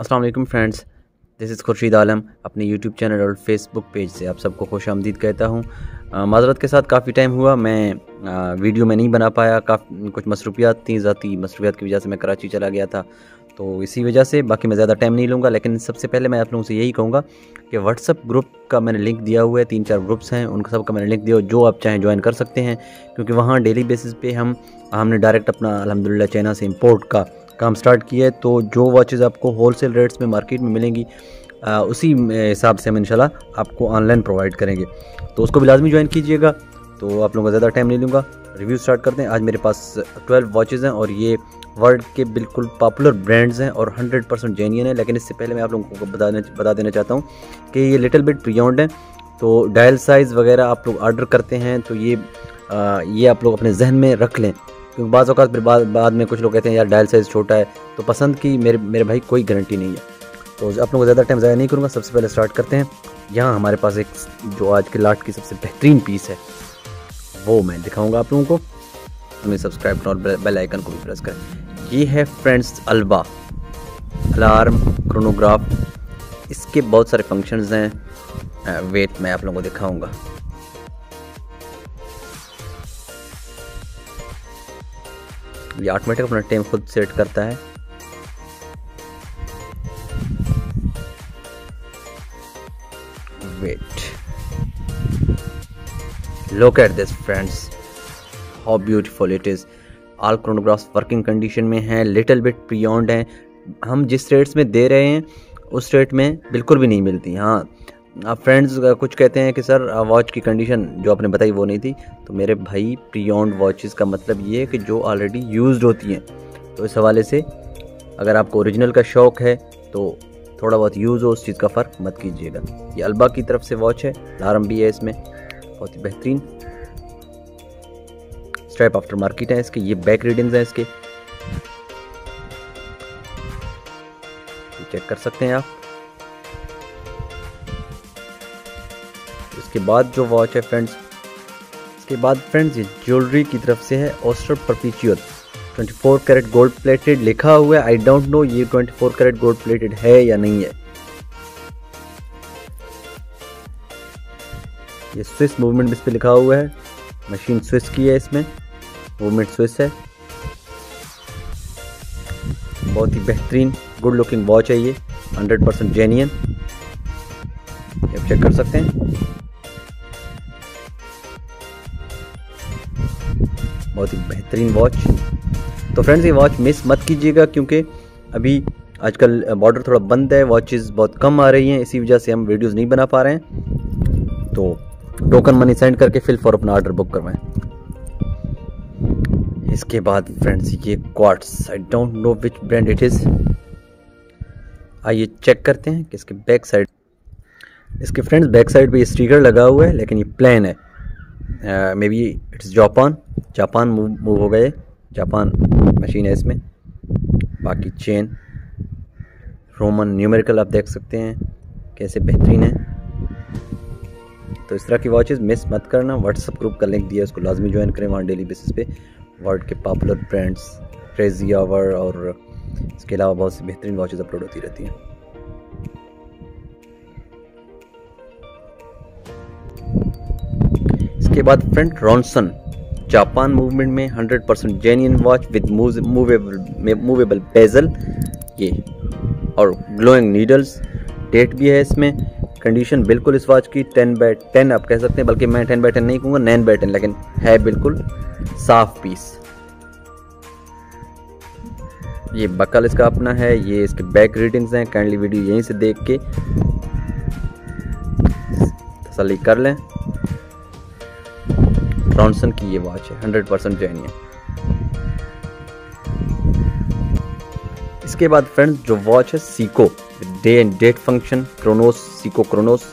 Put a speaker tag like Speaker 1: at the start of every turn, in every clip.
Speaker 1: अस्सलाम वालेकुम friends this is Khurshid Alam अपने यूट्यूब चैनल और फेसबुक पेज से आप सबको खुश आमदीद कहता हूँ। माजरत के साथ काफ़ी टाइम हुआ मैं आ, वीडियो में नहीं बना पाया काफ़ी कुछ मसरूफियात थी ज़ाती मसरूफियात की वजह से मैं कराची चला गया था। तो इसी वजह से बाकी मैं ज़्यादा टाइम नहीं लूँगा लेकिन सबसे पहले मैं आप लोगों से यही कहूँगा कि व्हाट्सअप ग्रुप का मैंने लिंक दिया हुआ है तीन चार ग्रुप्स हैं उनका सबका मैंने लिंक दिया जो आप चाहें ज्वाइन कर सकते हैं क्योंकि वहाँ डेली बेसिस पे हम हमने डायरेक्ट अपना अलहमदिल्ला चाइना से इम्पोर्ट का काम स्टार्ट किया है तो जो वॉचेज़ आपको होलसेल रेट्स में मार्केट में मिलेंगी आ, उसी हिसाब से हम इंशाल्लाह आपको ऑनलाइन प्रोवाइड करेंगे। तो उसको भी लाजमी ज्वाइन कीजिएगा तो आप लोगों का ज़्यादा टाइम नहीं लूँगा। रिव्यू स्टार्ट करते हैं। आज मेरे पास 12 वॉचेज़ हैं और ये वर्ल्ड के बिल्कुल पॉपुलर ब्रांड्स हैं और 100 परसेंट जेन्यन है। लेकिन इससे पहले मैं आप लोगों को बता बता देना चाहता हूँ कि ये लिटिल बिट प्रियॉन्ड है। तो डायल साइज़ वगैरह आप लोग ऑर्डर करते हैं तो ये आ, ये आप लोग अपने जहन में रख लें। क्योंकि बाज़ अवत फिर बाद बाद में कुछ लोग कहते हैं, यार डायल साइज़ छोटा है। तो पसंद की मेरे मेरे भाई कोई गारंटी नहीं है। तो आप लोगों को ज़्यादा टाइम ज़्यादा नहीं करूँगा। सबसे पहले स्टार्ट करते हैं। यहाँ हमारे पास एक जो आज के लाट की सबसे बेहतरीन पीस है, वो मैं दिखाऊँगा आप लोगों को। हमें सब्सक्राइब और बेल आइकन को भी प्रेस करें। ये है फ्रेंड्स अल्बा अलार्म क्रोनोग्राफ इसके बहुत सारे फ़ंक्शंस हैं। वेट मैं आप लोगों को दिखाऊँगा। ये ऑटोमेटिक अपना टाइम खुद सेट करता है। Wait look at this, friends. How beautiful it is. All chronographs working condition में हैं लिटिल बिट बियॉन्ड हैं। हम जिस रेट्स में दे रहे हैं, उस रेट में बिल्कुल भी नहीं मिलती हाँ। फ्रेंड्स कुछ कहते हैं कि, सर वॉच की कंडीशन जो आपने बताई वो नहीं थी। तो मेरे भाई प्रियॉन्ड वॉचेस का मतलब ये है कि जो ऑलरेडी यूज्ड होती हैं। तो इस हवाले से अगर आपको ओरिजिनल का शौक़ है तो थोड़ा बहुत यूज़ हो, उस चीज़ का फ़र्क मत कीजिएगा। ये अलबा की तरफ़ से वॉच है अलार्म भी है इसमें, बहुत ही बेहतरीन। स्ट्रैप आफ्टर मार्केट है इसके, ये बैक रीडिंग्स हैं इसके। चेक कर सकते हैं आप। इसके बाद जो वॉच है फ्रेंड्स इसके बाद फ्रेंड्स ये ज्वेलरी की तरफ़ से है Oyster perpetual 24 carat gold plated लिखा हुआ है। आई डोंट नो ये 24 कैरेट गोल्ड प्लेटेड है या नहीं है। ये स्विस मूवमेंट इस पे लिखा हुआ है। मशीन स्विस की है इसमें। मूवमेंट स्विस है। बहुत ही बेहतरीन गुड लुकिंग वॉच है ये। 100 परसेंट जेन्यन आप चेक कर सकते हैं। बहुत ही बेहतरीन वॉच तो फ्रेंड्स ये वॉच मिस मत कीजिएगा क्योंकि अभी आजकल बॉर्डर थोड़ा बंद है वॉचेस बहुत कम आ रही हैं, इसी वजह से हम वीडियोस नहीं बना पा रहे हैं। तो टोकन मनी सेंड करके फिल फॉर अपना ऑर्डर बुक करवाएँ। इसके बाद फ्रेंड्स ये quartz I don't know which brand it is आइए चेक करते हैं कि इसके बैक साइड इसके फ्रेंड्स बैक साइड पे ये स्टिकर लगा हुआ है, लेकिन ये प्लेन है। May be it's Japan Japan move move हो गए जापान मशीन है इसमें। बाकी चेन रोमन न्यूमेरिकल आप देख सकते हैं। कैसे बेहतरीन है। तो इस तरह की वॉचेस मिस मत करना। व्हाट्सअप ग्रुप का लिंक दिया उसको लाजमी ज्वाइन करें वहाँ डेली बेसिस पे। वर्ल्ड के पॉपुलर ब्रांड्स क्रेजी आवर और इसके अलावा बहुत सी बेहतरीन वॉचेस अपलोड होती रहती हैं। इसके बाद फ्रेंड रॉन्सन, जापान मूवमेंट में 100 percent genuine watch with movable movable bezel ये, और ग्लोइंग नीडल्स डेट भी है इसमें। कंडीशन बिल्कुल इस वॉच की 10 बाय 10 आप कह सकते हैं, बल्कि मैं 10 बाय 10 नहीं कहूँगा नैन बाय 10 लेकिन है बिल्कुल साफ़ पीस ये बकल इसका अपना है, ये इसके बैक रीडिंग्स हैं काइंडली वीडियो यहीं से देख के तसली कर लें। ब्रॉन्सन की ये वॉच है हंड्रेड परसेंट जेन्यन इसके बाद फ्रेंड्स जो वॉच है Seiko day and date function Chronos Seiko Chronos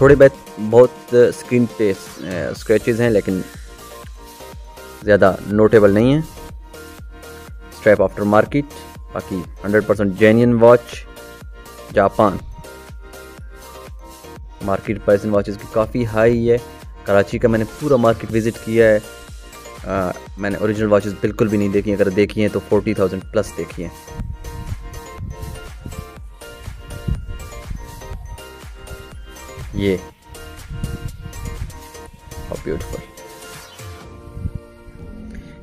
Speaker 1: थोड़े बहुत बहुत स्क्रीन पे स्क्रैचेस हैं, लेकिन ज़्यादा नोटेबल नहीं है। स्ट्रैप आफ्टर मार्केट बाकी 100 percent genuine watch Japan market price इन वॉचेस की काफ़ी हाई है। कराची का मैंने पूरा मार्केट विज़िट किया है। आ, मैंने ओरिजिनल वॉचेस बिल्कुल भी नहीं देखी। अगर देखी हैं तो 40,000 प्लस देखी हैं। ये। ब्यूटीफुल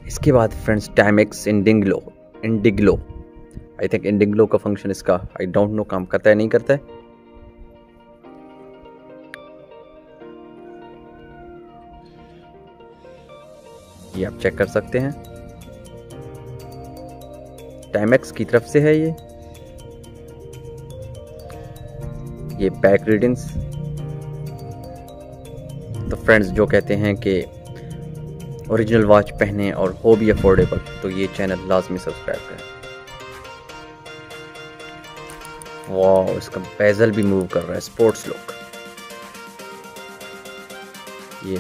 Speaker 1: इसके बाद friends Timex Indiglo Indiglo I think Indiglo का फ़ंक्शन इसका आई डोंट नो काम करता है नहीं करता है। ये आप चेक कर सकते हैं। टाइमेक्स की तरफ़ से है ये। ये बैक रीडिंग्स तो फ्रेंड्स जो कहते हैं कि ओरिजिनल वॉच पहने और हो भी अफोर्डेबल तो ये चैनल लाजमी सब्सक्राइब करें। वाह इसका पैजल भी मूव कर रहा है स्पोर्ट्स लुक ये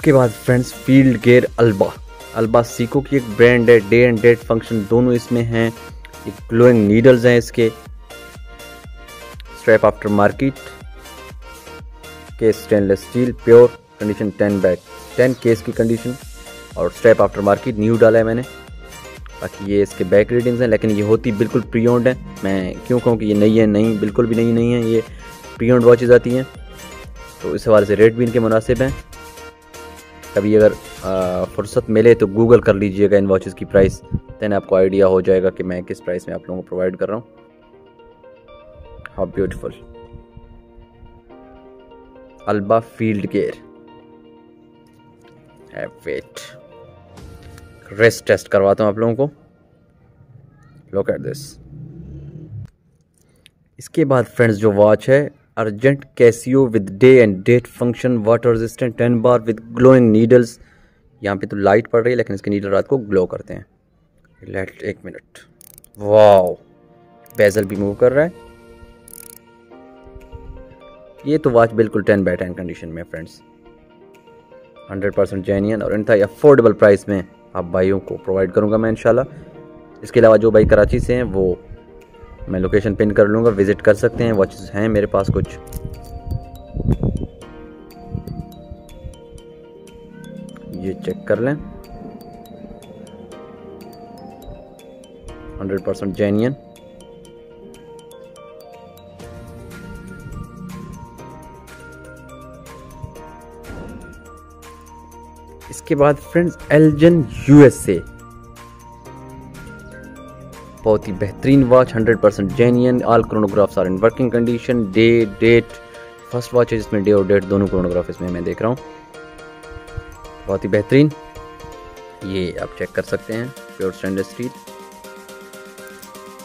Speaker 1: इसके बाद friends, field gear Alba. Alba Seiko की एक ब्रांड है, डे एंड डेट फ़ंक्शन, दोनों इसमें हैं। ये ग्लोइंग नीडल्स हैं इसके। Strap after market, case stainless steel, pure condition ten by ten case की कंडीशन। और स्ट्रैप आफ्टर मार्केट, न्यू डाला है मैंने। बाकी ये इसके बैक रीडिंग्स हैं, लेकिन ये होती बिल्कुल प्री ओन्ड है। मैं क्यों कहूँ कि ये नई है नहीं बिल्कुल भी नई नहीं है। ये प्री ओन्ड वॉचेज़ आती हैं। तो इस हवाले से रेट भी इनके मुनासिब हैं। कभी अगर फुर्सत मिले तो गूगल कर लीजिएगा इन वॉचेस की प्राइस देन आपको आइडिया हो जाएगा कि मैं किस प्राइस में आप लोगों को प्रोवाइड कर रहा हूँ। How beautiful Alba field gear wait wrist test करवाता हूँ आप लोगों को। लुक एट दिस इसके बाद फ्रेंड्स जो वॉच है urgent Casio with day and date function, water resistant, ten bar with glowing needles. यहाँ पे तो लाइट पड़ रही है, लेकिन इसके नीडल रात को ग्लो करते हैं। लेट एक मिनट। वाओ बेजल भी मूव कर रहा है। ये तो वॉच बिल्कुल टेन बाई टेन कंडीशन में फ्रेंड्स हंड्रेड परसेंट जेन्यन और इनता अफोर्डेबल प्राइस में आप भाइयों को प्रोवाइड करूँगा मैं, इंशाल्लाह। इसके अलावा जो भाई कराची से हैं, वो मैं लोकेशन पिन कर लूँगा विज़िट कर सकते हैं वॉचेस हैं मेरे पास कुछ। ये चेक कर लें। हंड्रेड परसेंट जेन्यन इसके बाद फ्रेंड्स एलजन यूएसए बहुत ही बेहतरीन watch 100 percent genuine all chronographs are in working condition day date first watch है जिसमें डे और डेट दोनों क्रोनोग्राफ इसमें मैं देख रहा हूँ। बहुत ही बेहतरीन। ये आप चेक कर सकते हैं प्योर स्टैंडर्ड स्टील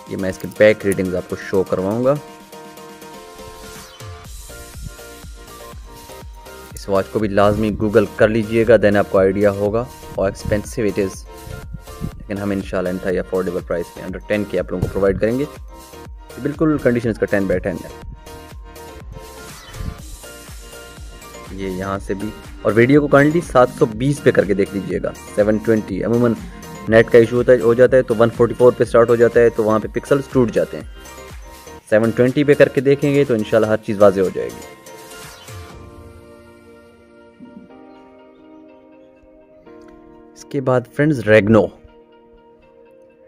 Speaker 1: ये मैं इसके बैक रीडिंग्स आपको शो करवाऊँगा। इस वॉच को भी लाजमी गूगल कर लीजिएगा देन आपको आइडिया होगा और एक्सपेंसिव इट इज़ लेकिन हम इंशाल्लाह इंतहा अफोर्डेबल प्राइस में अंडर टेन के आप लोगों को प्रोवाइड करेंगे। बिल्कुल कंडीशन इसका टेन बाई टेन है। ये यहाँ से भी। और वीडियो को काइंडली 720 पे करके देख लीजिएगा। 720 अमूमन नेट का इशू होता है, हो जाता है तो 144 पे स्टार्ट हो जाता है तो वहाँ पे पिक्सल्स टूट जाते हैं। 720 पे करके देखेंगे तो इनशाला हर चीज़ वाजे हो जाएगी। इसके बाद friends Regno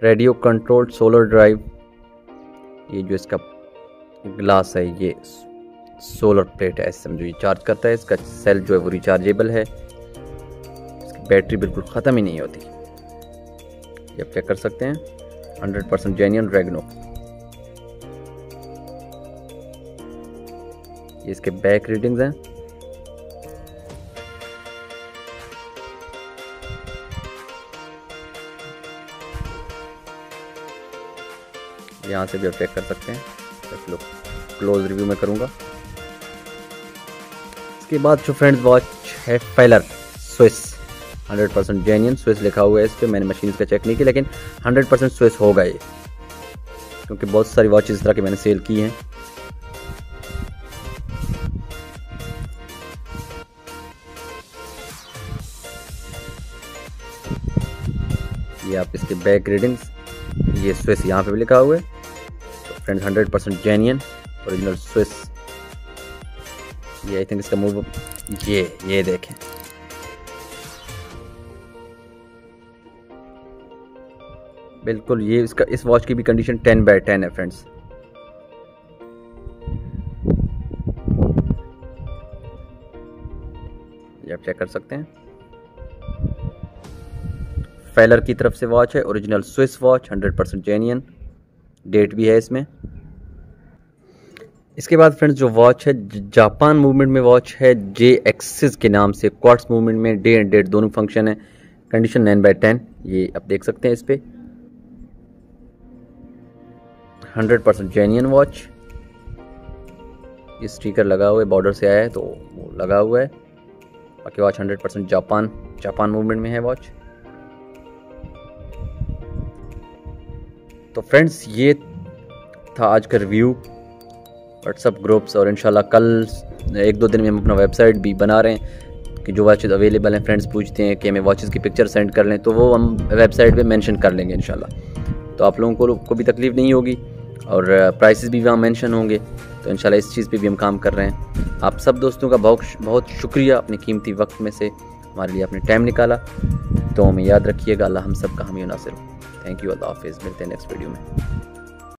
Speaker 1: radio controlled solar drive. ये जो इसका ग्लास है, ये सोलर प्लेट है, समझो ये चार्ज करता है, इसका सेल जो है वो रिचार्जेबल है। इसकी बैटरी बिल्कुल ख़त्म ही नहीं होती। ये आप चेक कर सकते हैं? हंड्रेड परसेंट जेन्यन रेगनो ये इसके बैक रीडिंग्स हैं। यहाँ से भी आप चेक कर सकते हैं। लो क्लोज रिव्यू में करूँगा। इसके बाद जो फ्रेंड्स वॉच है Feller Swiss 100% percent genuine Swiss लिखा हुआ है इस पर मैंने मशीन का चेक नहीं किया, लेकिन 100% परसेंट स्विस होगा ये। क्योंकि बहुत सारी वॉच इस तरह की मैंने सेल की हैं। ये आप इसके बैक रीडिंग्स ये स्विस यहाँ पे भी लिखा हुआ है। Friends hundred percent genuine original Swiss ये आई थिंक इसका मूव ये ये देखें। बिल्कुल, ये इसका, इस वॉच की भी कंडीशन टेन बाय टेन है फ्रेंड्स ये आप चेक कर सकते हैं। फेलर की तरफ़ से वॉच है original Swiss watch 100% percent genuine date भी है इसमें। इसके बाद फ्रेंड्स जो वॉच है जापान मूवमेंट में वॉच है जे एक्सिस के नाम से क्वार्ट्स मूवमेंट में डे एंड डेट दोनों फ़ंक्शन है। कंडीशन नाइन बाई टेन ये आप देख सकते हैं इस पर हंड्रेड परसेंट जेन्यन वॉच ये स्टीकर लगा हुआ है बॉर्डर से आया है तो वो लगा हुआ है। बाकी watch hundred percent Japan Japan movement में है वॉच तो फ्रेंड्स ये था आज का रिव्यू व्हाट्सअप ग्रुप्स और इंशाल्लाह कल एक दो दिन में हम अपना वेबसाइट भी बना रहे हैं कि जो वॉचेज़ अवेलेबल हैं फ्रेंड्स पूछते हैं कि हमें वॉचेज़ की पिक्चर सेंड कर लें तो वो हम वेबसाइट पे मेंशन कर लेंगे इंशाल्लाह तो आप लोगों को को भी तकलीफ़ नहीं होगी और प्राइसेस भी वहाँ मेंशन होंगे तो इंशाल्लाह इस चीज़ पे भी हम काम कर रहे हैं. आप सब दोस्तों का बहुत बहुत शुक्रिया अपने कीमती वक्त में से, हमारे लिए आपने टाइम निकाला. तो हमें याद रखिएगा, अल्लाह हम सब का हमें नासिर थैंक यू अल्लाह हाफिज़ मिलते हैं नेक्स्ट वीडियो में.